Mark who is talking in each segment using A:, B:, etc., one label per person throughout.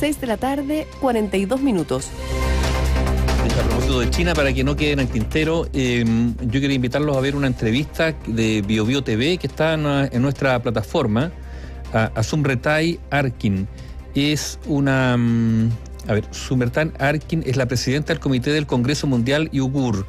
A: 6 de la tarde, 42 minutos.
B: A propósito de China, para que no quede en el tintero, eh, yo quería invitarlos a ver una entrevista de BioBio TV que está en, nuestra plataforma, a, Sumretai Arkin. Es una... Mm, a ver, Sumretai Arkin es la presidenta del Comité del Congreso Mundial Yugur.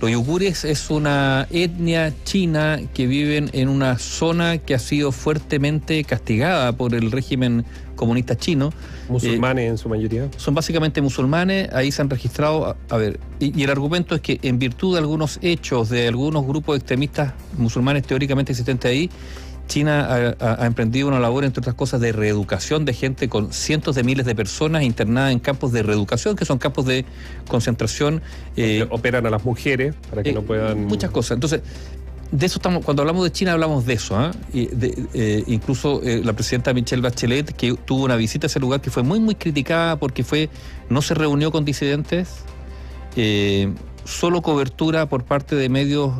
B: Los yugures es una etnia china que viven en una zona que ha sido fuertemente castigada por el régimen comunista chino.
C: Musulmanes en su mayoría.
B: Son básicamente musulmanes, ahí se han registrado, a, ver, y, el argumento es que en virtud de algunos hechos de algunos grupos extremistas musulmanes teóricamente existentes ahí, China ha, emprendido una labor, entre otras cosas, de reeducación de gente con cientos de miles de personas internadas en campos de reeducación, que son campos de concentración.
C: Eh, operan a las mujeres para que eh, no puedan.
B: Muchas cosas. Entonces, de eso estamos, cuando hablamos de China hablamos de eso. ¿ah? Eh, incluso la presidenta Michelle Bachelet, que tuvo una visita a ese lugar que fue muy, muy criticada porque fue, no se reunió con disidentes, solo cobertura por parte de medios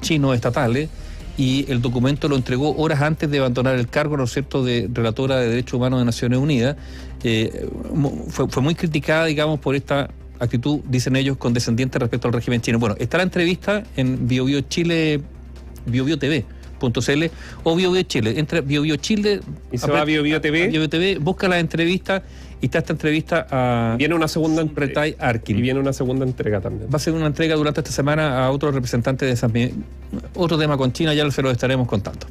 B: chinos estatales y el documento lo entregó horas antes de abandonar el cargo, ¿no es cierto?, de relatora de derechos humanos de Naciones Unidas. Eh, fue, muy criticada, digamos, por esta actitud, dicen ellos, condescendiente respecto al régimen chino. Bueno, está la entrevista en BioBio Chile, BioBio TV o BioBio Chile. Entra BioBio Chile.
C: Y se va a BioBio TV.
B: TV, busca la entrevista y está esta entrevista a.
C: Viene una segunda
B: entrega.
C: Y viene una segunda entrega también.
B: Va a ser una entrega durante esta semana a otro representante de San Otro tema con China, ya se lo estaremos contando.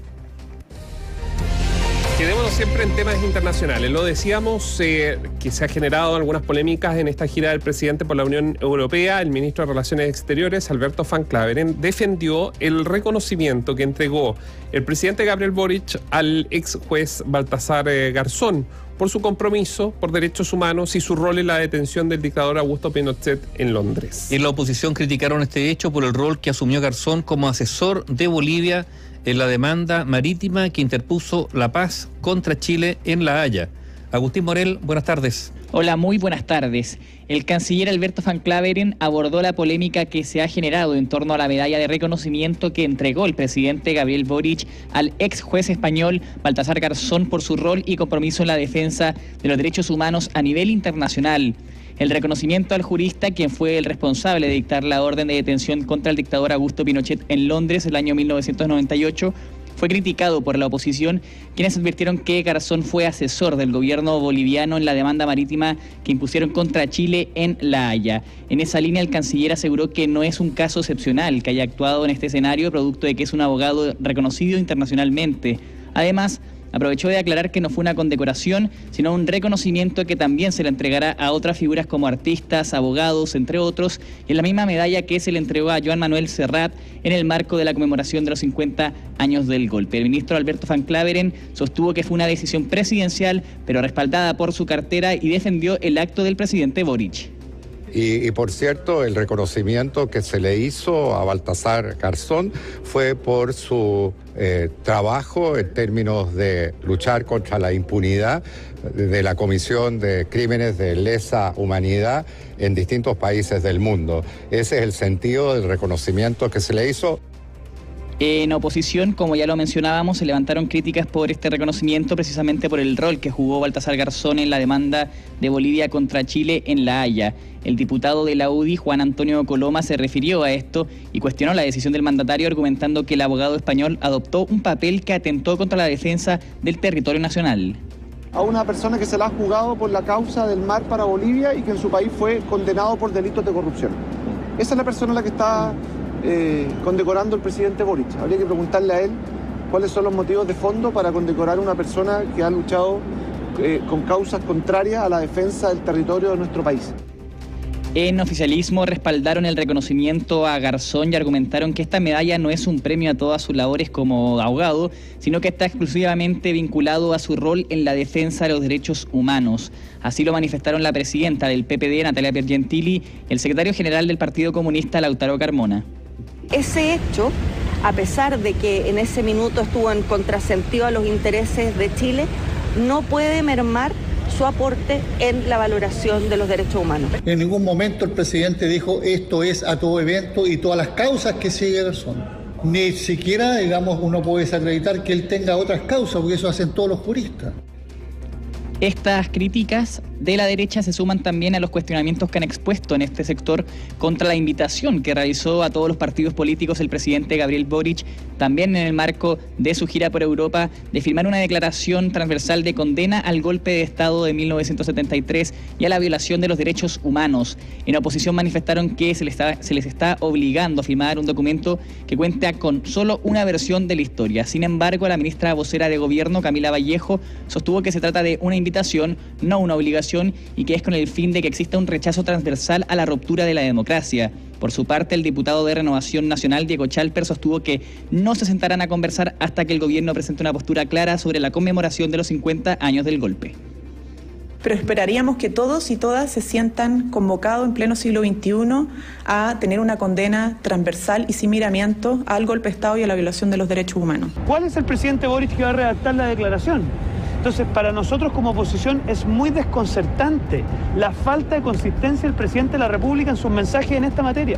C: Siempre en temas internacionales. Lo decíamos eh, que se ha generado algunas polémicas en esta gira del presidente por la Unión Europea. El ministro de Relaciones Exteriores, Alberto Van Claveren, defendió el reconocimiento que entregó el presidente Gabriel Boric al ex juez Baltasar eh, Garzón por su compromiso por derechos humanos y su rol en la detención del dictador Augusto Pinochet en Londres.
B: En la oposición criticaron este hecho por el rol que asumió Garzón como asesor de Bolivia en la demanda marítima que interpuso La Paz contra Chile en La Haya. Agustín Morel, buenas tardes.
D: Hola, muy buenas tardes. El canciller Alberto Van Claveren abordó la polémica que se ha generado en torno a la medalla de reconocimiento que entregó el presidente Gabriel Boric al ex juez español Baltasar Garzón por su rol y compromiso en la defensa de los derechos humanos a nivel internacional. El reconocimiento al jurista, quien fue el responsable de dictar la orden de detención contra el dictador Augusto Pinochet en Londres el año 1998, fue criticado por la oposición, quienes advirtieron que Garzón fue asesor del gobierno boliviano en la demanda marítima que impusieron contra Chile en La Haya. En esa línea, el canciller aseguró que no es un caso excepcional que haya actuado en este escenario, producto de que es un abogado reconocido internacionalmente. Además, aprovechó de aclarar que no fue una condecoración, sino un reconocimiento que también se le entregará a otras figuras como artistas, abogados, entre otros, y en la misma medalla que se le entregó a Joan Manuel Serrat en el marco de la conmemoración de los 50 años del golpe. El ministro Alberto Van Claveren sostuvo que fue una decisión presidencial, pero respaldada por su cartera y defendió el acto del presidente Boric.
E: Y, por cierto, el reconocimiento que se le hizo a Baltasar Garzón fue por su eh, trabajo en términos de luchar contra la impunidad de la Comisión de Crímenes de Lesa Humanidad en distintos países del mundo. Ese es el sentido del reconocimiento que se le hizo.
D: En oposición, como ya lo mencionábamos, se levantaron críticas por este reconocimiento precisamente por el rol que jugó Baltasar Garzón en la demanda de Bolivia contra Chile en La Haya. El diputado de la UDI, Juan Antonio Coloma, se refirió a esto y cuestionó la decisión del mandatario argumentando que el abogado español adoptó un papel que atentó contra la defensa del territorio nacional.
F: A una persona que se la ha jugado por la causa del mar para Bolivia y que en su país fue condenado por delitos de corrupción. Esa es la persona la que está eh, condecorando el presidente Boric. Habría que preguntarle a él cuáles son los motivos de fondo para condecorar a una persona que ha luchado eh, con causas contrarias a la defensa del territorio de nuestro país.
D: En oficialismo respaldaron el reconocimiento a Garzón y argumentaron que esta medalla no es un premio a todas sus labores como abogado, sino que está exclusivamente vinculado a su rol en la defensa de los derechos humanos. Así lo manifestaron la presidenta del PPD, Natalia Piergentili, y el secretario general del Partido Comunista, Lautaro Carmona.
G: Ese hecho, a pesar de que en ese minuto estuvo en contrasentido a los intereses de Chile, no puede mermar su aporte en la valoración de los derechos humanos.
H: En ningún momento el presidente dijo esto es a todo evento y todas las causas que sigue son. Ni siquiera, digamos, uno puede desacreditar que él tenga otras causas, porque eso hacen todos los juristas.
D: Estas críticas de la derecha se suman también a los cuestionamientos que han expuesto en este sector contra la invitación que realizó a todos los partidos políticos el presidente Gabriel Boric, también en el marco de su gira por Europa, de firmar una declaración transversal de condena al golpe de Estado de 1973 y a la violación de los derechos humanos. En oposición manifestaron que se les está, obligando a firmar un documento que cuenta con solo una versión de la historia. Sin embargo, la ministra vocera de Gobierno, Camila Vallejo, sostuvo que se trata de una invitación no una obligación, y que es con el fin de que exista un rechazo transversal a la ruptura de la democracia. Por su parte, el diputado de Renovación Nacional, Diego Chalper, sostuvo que no se sentarán a conversar hasta que el gobierno presente una postura clara sobre la conmemoración de los 50 años del golpe
I: pero esperaríamos que todos y todas se sientan convocados en pleno siglo XXI a tener una condena transversal y sin miramiento al golpe de Estado y a la violación de los derechos humanos.
J: ¿Cuál es el presidente Boris que va a redactar la declaración? Entonces, para nosotros como oposición es muy desconcertante la falta de consistencia del presidente de la República en sus mensajes en esta materia.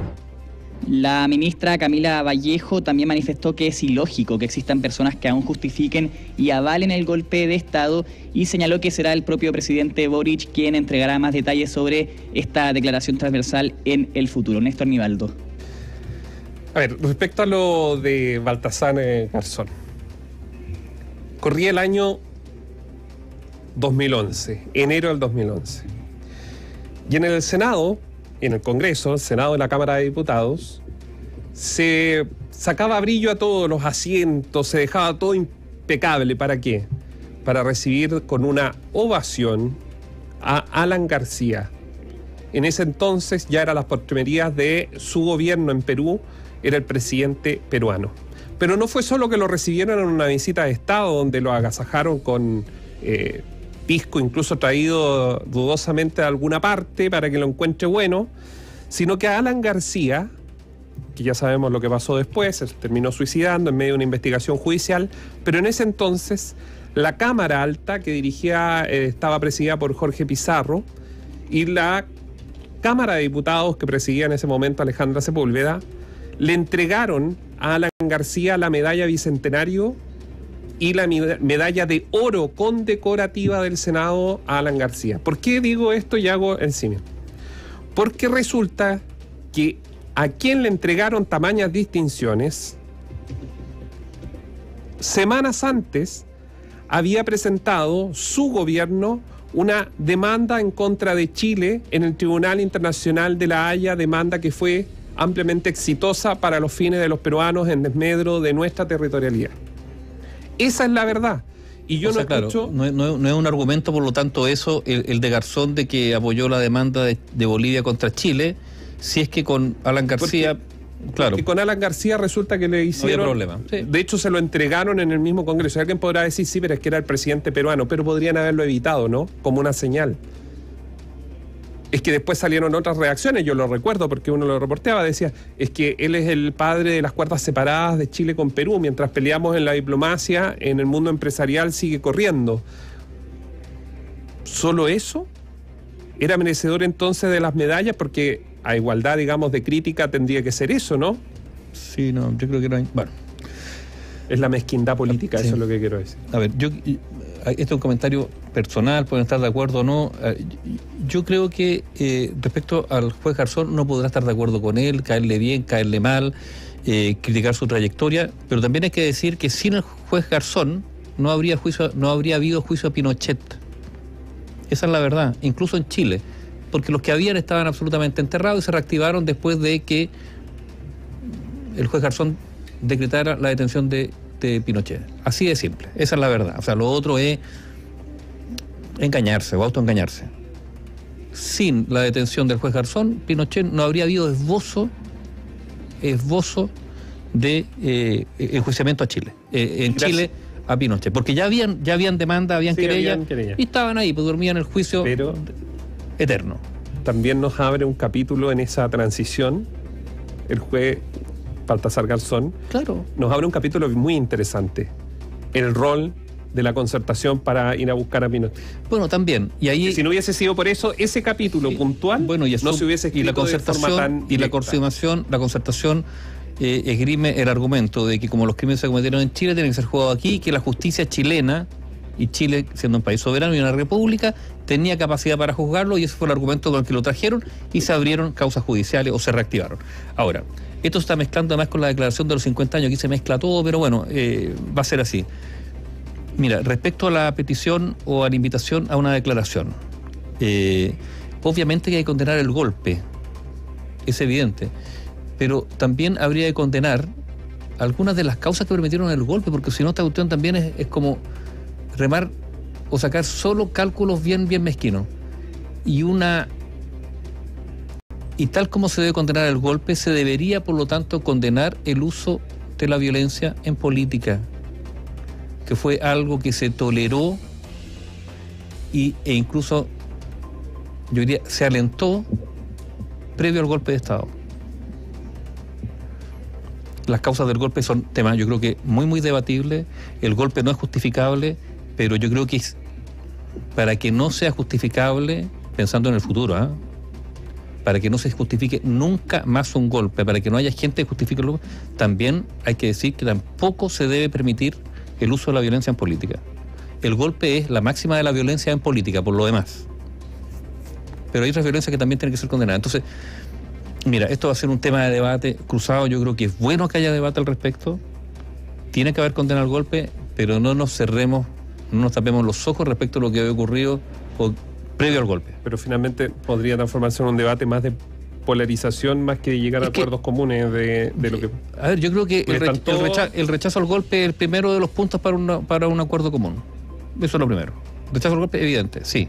D: La ministra Camila Vallejo también manifestó que es ilógico que existan personas que aún justifiquen y avalen el golpe de Estado y señaló que será el propio presidente Boric quien entregará más detalles sobre esta declaración transversal en el futuro. Néstor Nivaldo.
C: A ver, respecto a lo de Baltasar eh, Garzón, corría el año 2011, enero del 2011. Y en el Senado, en el Congreso, el Senado de la Cámara de Diputados, se sacaba brillo a todos los asientos, se dejaba todo impecable. ¿Para qué? Para recibir con una ovación a Alan García. En ese entonces ya era las postrimerías de su gobierno en Perú, era el presidente peruano. Pero no fue solo que lo recibieron en una visita de Estado donde lo agasajaron con eh, pisco incluso traído dudosamente de alguna parte para que lo encuentre bueno, sino que a Alan García, que ya sabemos lo que pasó después, se terminó suicidando en medio de una investigación judicial, pero en ese entonces la Cámara Alta, que dirigía, eh, estaba presidida por Jorge Pizarro, y la Cámara de Diputados, que presidía en ese momento Alejandra Sepúlveda, le entregaron a Alan García la medalla bicentenario y la medalla de oro condecorativa del Senado a Alan García. ¿Por qué digo esto y hago el cine? Porque resulta que a quien le entregaron tamañas distinciones, semanas antes había presentado su gobierno una demanda en contra de Chile en el Tribunal Internacional de la Haya, demanda que fue ampliamente exitosa para los fines de los peruanos en desmedro de nuestra territorialidad. Esa es la verdad. Y yo no escucho...
B: no, es un argumento, por lo tanto, eso, el, de Garzón de que apoyó la demanda de, Bolivia contra Chile, si es que con Alan García... claro.
C: Y con Alan García resulta que le hicieron.
B: problema.
C: De hecho, se lo entregaron en el mismo Congreso. Alguien podrá decir, sí, pero es que era el presidente peruano, pero podrían haberlo evitado, ¿no? Como una señal es que después salieron otras reacciones, yo lo recuerdo porque uno lo reporteaba, decía, es que él es el padre de las cuartas separadas de Chile con Perú, mientras peleamos en la diplomacia, en el mundo empresarial sigue corriendo. ¿Solo eso? ¿Era merecedor entonces de las medallas? Porque a igualdad, digamos, de crítica tendría que ser eso, ¿no?
B: Sí, no, yo creo que no hay... Bueno.
C: Es la mezquindad política, eso es lo que quiero decir.
B: A ver, yo este es un comentario personal, pueden estar de acuerdo o no. Eh, yo creo que eh, respecto al juez Garzón no podrá estar de acuerdo con él, caerle bien, caerle mal, eh, criticar su trayectoria, pero también hay que decir que sin el juez Garzón no habría juicio, no habría habido juicio a Pinochet. Esa es la verdad, incluso en Chile, porque los que habían estaban absolutamente enterrados y se reactivaron después de que el juez Garzón decretara la detención de de Pinochet. Así de simple, esa es la verdad. O sea, lo otro es engañarse o autoengañarse. Sin la detención del juez Garzón, Pinochet no habría habido esbozo, esbozo de eh, enjuiciamiento a Chile. Eh, en Chile a Pinochet. Porque ya habían, ya habían demanda, habían, querella, y estaban ahí, pues dormían el juicio eterno.
C: También nos abre un capítulo en esa transición. El juez Baltasar Garzón,
B: claro.
C: nos abre un capítulo muy interesante. El rol de la concertación para ir a buscar a Pinochet.
B: Bueno, también. Y ahí
C: si no hubiese sido por eso ese capítulo puntual,
B: bueno, y
C: no se hubiese
B: y la concertación y la concertación, la concertación eh, esgrime el argumento de que como los crímenes se cometieron en Chile tienen que ser jugados aquí, que la justicia chilena y Chile, siendo un país soberano y una república, tenía capacidad para juzgarlo y ese fue el argumento con el que lo trajeron y se abrieron causas judiciales o se reactivaron. Ahora, esto está mezclando además con la declaración de los 50 años, aquí se mezcla todo, pero bueno, eh, va a ser así. Mira, respecto a la petición o a la invitación a una declaración, eh, obviamente que hay que condenar el golpe, es evidente, pero también habría que condenar algunas de las causas que permitieron el golpe, porque si no esta cuestión también es como remar o sacar solo cálculos bien, bien mezquinos. Y una. Y tal como se debe condenar el golpe, se debería, por lo tanto, condenar el uso de la violencia en política, que fue algo que se toleró y, e incluso, yo diría, se alentó previo al golpe de Estado. Las causas del golpe son temas, yo creo que muy, muy debatibles. El golpe no es justificable, pero yo creo que es para que no sea justificable, pensando en el futuro, ¿ah? para que no se justifique nunca más un golpe, para que no haya gente que justifique el golpe, también hay que decir que tampoco se debe permitir el uso de la violencia en política. El golpe es la máxima de la violencia en política, por lo demás. Pero hay otras violencias que también tienen que ser condenadas. Entonces, mira, esto va a ser un tema de debate cruzado. Yo creo que es bueno que haya debate al respecto. Tiene que haber condena al golpe, pero no nos cerremos no nos tapemos los ojos respecto a lo que había ocurrido previo al golpe.
C: Pero finalmente podría transformarse en un debate más de polarización más que llegar a acuerdos comunes de, lo que...
B: A ver, yo creo que el, rechazo, al golpe es el primero de los puntos para, para un acuerdo común. Eso es lo primero. Rechazo al golpe, evidente, sí.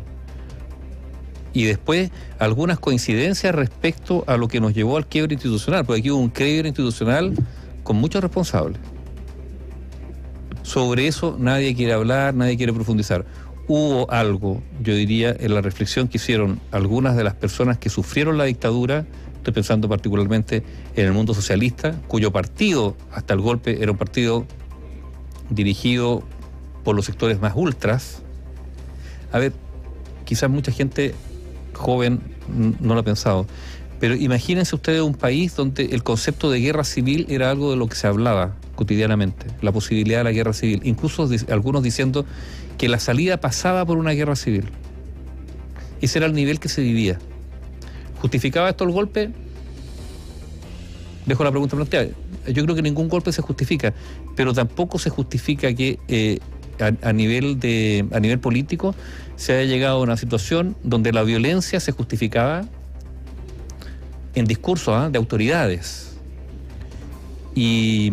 B: Y después algunas coincidencias respecto a lo que nos llevó al quiebre institucional, porque aquí hubo un quiebre institucional con muchos responsables. Sobre eso nadie quiere hablar, nadie quiere profundizar. Hubo algo, yo diría, en la reflexión que hicieron algunas de las personas que sufrieron la dictadura, estoy pensando particularmente en el mundo socialista, cuyo partido hasta el golpe era un partido dirigido por los sectores más ultras. A ver, quizás mucha gente joven no lo ha pensado, pero imagínense ustedes un país donde el concepto de guerra civil era algo de lo que se hablaba cotidianamente, la posibilidad de la guerra civil, incluso algunos diciendo que la salida pasaba por una guerra civil. Ese era el nivel que se vivía. ¿Justificaba esto el golpe? Dejo la pregunta planteada. Yo creo que ningún golpe se justifica, pero tampoco se justifica que eh, a, nivel de, a nivel político se haya llegado a una situación donde la violencia se justificaba en discursos ¿ah? de autoridades. Y,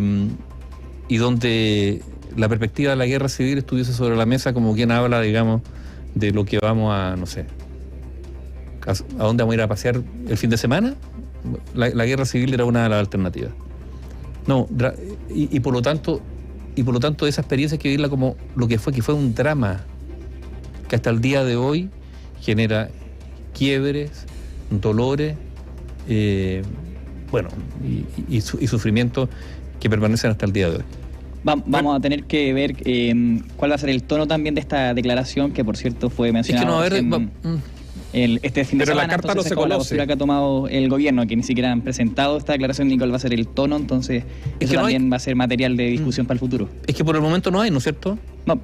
B: y donde la perspectiva de la guerra civil estuviese sobre la mesa como quien habla, digamos, de lo que vamos a, no sé, a, dónde vamos a ir a pasear el fin de semana, la, guerra civil era una de las alternativas. No, y, por lo tanto, y por lo tanto esa experiencia hay que vivirla como lo que fue, que fue un drama que hasta el día de hoy genera quiebres, dolores, eh, bueno, y, y sufrimiento que permanecen hasta el día de hoy.
D: vamos a tener que ver eh, cuál va a ser el tono también de esta declaración, que por cierto fue mencionada en, mm. este fin de
C: Pero
D: semana.
C: la carta no se
D: conoce. La que ha tomado el gobierno, que ni siquiera han presentado esta declaración ni cuál va a ser el tono, entonces eso también va a ser material de discusión mm. para el futuro.
B: Es que por el momento no hay, ¿no es cierto?
D: No.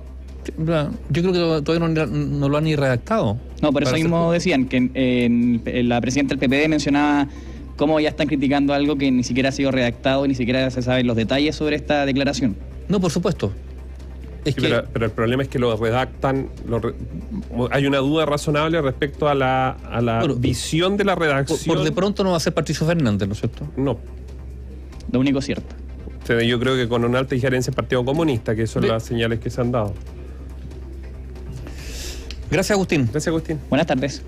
B: Yo creo que todavía no, lo han ni redactado.
D: No, por eso mismo decían que la presidenta del PPD mencionaba cómo ya están criticando algo que ni siquiera ha sido redactado, ni siquiera se saben los detalles sobre esta declaración.
B: No, por supuesto.
C: pero, el problema es que lo redactan, hay una duda razonable respecto a la, visión de la redacción.
B: Por, de pronto no va a ser Patricio Fernández, ¿no es cierto?
C: No.
D: Lo único cierto.
C: yo creo que con una alta injerencia del Partido Comunista, que son las señales que se han dado.
B: Gracias, Agustín.
C: Gracias, Agustín.
D: Buenas tardes.